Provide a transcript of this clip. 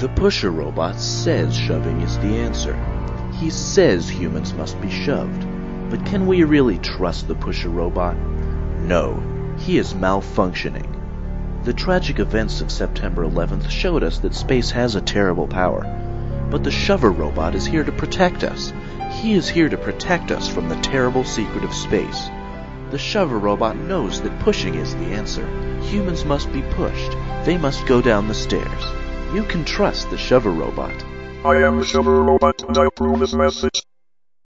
The pusher robot says shoving is the answer. He says humans must be shoved. But can we really trust the pusher robot? No, he is malfunctioning. The tragic events of September 11th showed us that space has a terrible power. But the shover robot is here to protect us. He is here to protect us from the terrible secret of space. The shover robot knows that pushing is the answer. Humans must be pushed. They must go down the stairs. You can trust the shover robot. I am the shover robot and I approve this message.